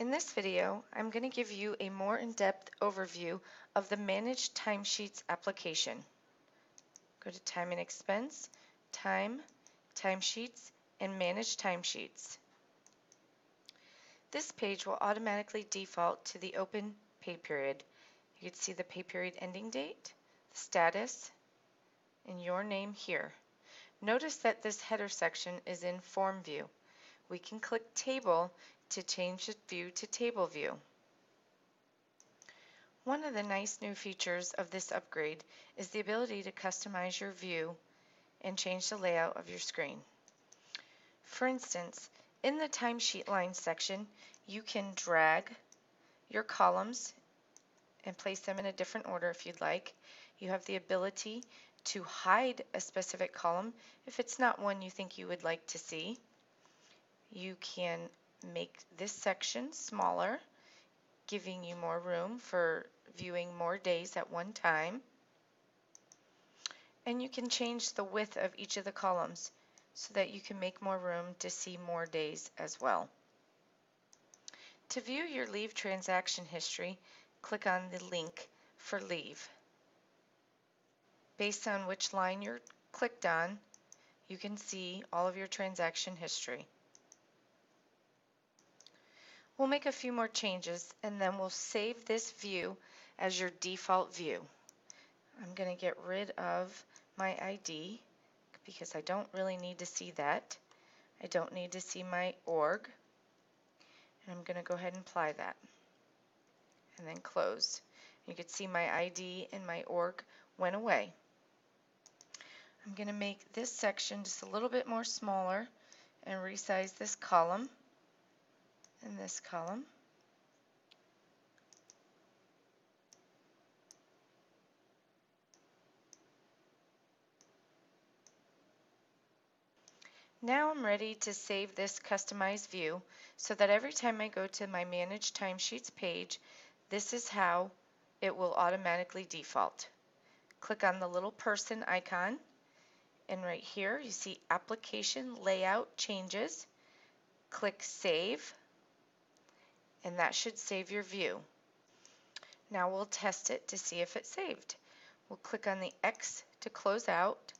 In this video, I'm going to give you a more in-depth overview of the Managed Timesheets application. Go to Time and Expense, Time, Timesheets, and Manage Timesheets. This page will automatically default to the open pay period. You can see the pay period ending date, the status, and your name here. Notice that this header section is in Form View. We can click Table to change the view to Table View. One of the nice new features of this upgrade is the ability to customize your view and change the layout of your screen. For instance, in the timesheet line section, you can drag your columns and place them in a different order if you'd like. You have the ability to hide a specific column if it's not one you think you would like to see. You can make this section smaller, giving you more room for viewing more days at one time. And you can change the width of each of the columns so that you can make more room to see more days as well. To view your leave transaction history, click on the link for leave. Based on which line you're clicked on, you can see all of your transaction history. We'll make a few more changes and then we'll save this view as your default view. I'm going to get rid of my ID because I don't really need to see that. I don't need to see my org. And I'm going to go ahead and apply that. And then close. You can see my ID and my org went away. I'm going to make this section just a little bit more smaller and resize this column and this column. Now I'm ready to save this customized view so that every time I go to my Manage Timesheets page, this is how it will automatically default. Click on the little person icon and right here you see Application Layout Changes. Click Save and that should save your view. Now we'll test it to see if it saved. We'll click on the X to close out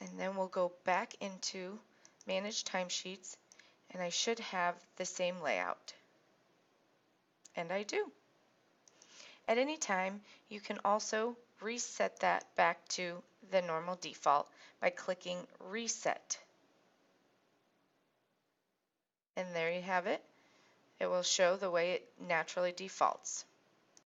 and then we'll go back into Manage Timesheets, and I should have the same layout. And I do. At any time, you can also reset that back to the normal default by clicking Reset. And there you have it. It will show the way it naturally defaults.